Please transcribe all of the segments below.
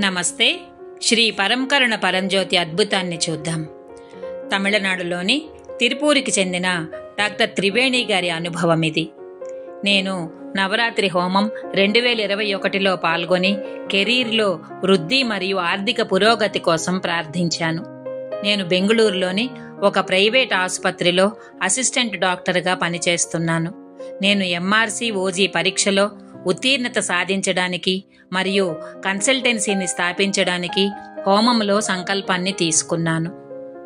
నమస్తే. శ్రీ పరంకరుణ పరంజ్యోతి అద్భుతాన్ని చూద్దాం. తమిళనాడులోని తిరుపూరికి చెందిన డాక్టర్ త్రివేణి గారి అనుభవం ఇది. నేను నవరాత్రి హోమం రెండు వేల ఇరవై ఒకటిలో పాల్గొని కెరీర్లో వృద్ధి మరియు ఆర్థిక పురోగతి కోసం ప్రార్థించాను. నేను బెంగళూరులోని ఒక ప్రైవేట్ ఆసుపత్రిలో అసిస్టెంట్ డాక్టర్గా పనిచేస్తున్నాను. నేను ఎంఆర్సి ఓజీ పరీక్షలో ఉత్తీర్ణత సాధించడానికి మరియు కన్సల్టెన్సీని స్థాపించడానికి హోమంలో సంకల్పాన్ని తీసుకున్నాను.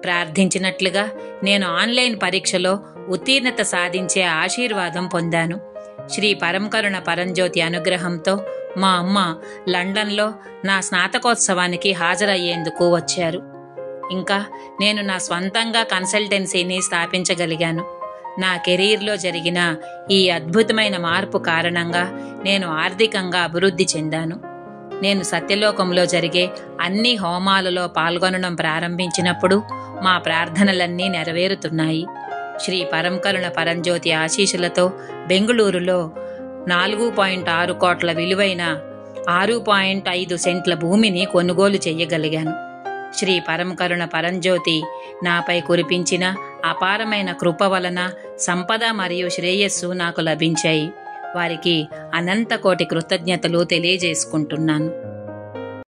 ప్రార్థించినట్లుగా నేను ఆన్లైన్ పరీక్షలో ఉత్తీర్ణత సాధించే ఆశీర్వాదం పొందాను. శ్రీ పరంకరుణ పరంజ్యోతి అనుగ్రహంతో మా అమ్మ లండన్లో నా స్నాతకోత్సవానికి హాజరయ్యేందుకు వచ్చారు. ఇంకా నేను నా స్వంతంగా కన్సల్టెన్సీని స్థాపించగలిగాను. నా కెరీర్లో జరిగిన ఈ అద్భుతమైన మార్పు కారణంగా నేను ఆర్థికంగా అభివృద్ధి చెందాను. నేను సత్యలోకంలో జరిగే అన్ని హోమాలలో పాల్గొనడం ప్రారంభించినప్పుడు మా ప్రార్థనలన్నీ నెరవేరుతున్నాయి. శ్రీ పరంకరుణ పరంజ్యోతి ఆశీషులతో బెంగుళూరులో నాలుగు పాయింట్ ఆరు కోట్ల విలువైన ఆరు పాయింట్ ఐదు సెంట్ల భూమిని కొనుగోలు చేయగలిగాను. శ్రీ పరంకరుణ పరంజ్యోతి నాపై కురిపించిన అపారమైన కృప వలన సంపద మరియు శ్రేయస్సు నాకు లభించాయి. వారికి అనంత కోటి కృతజ్ఞతలు తెలియజేసుకుంటున్నాను.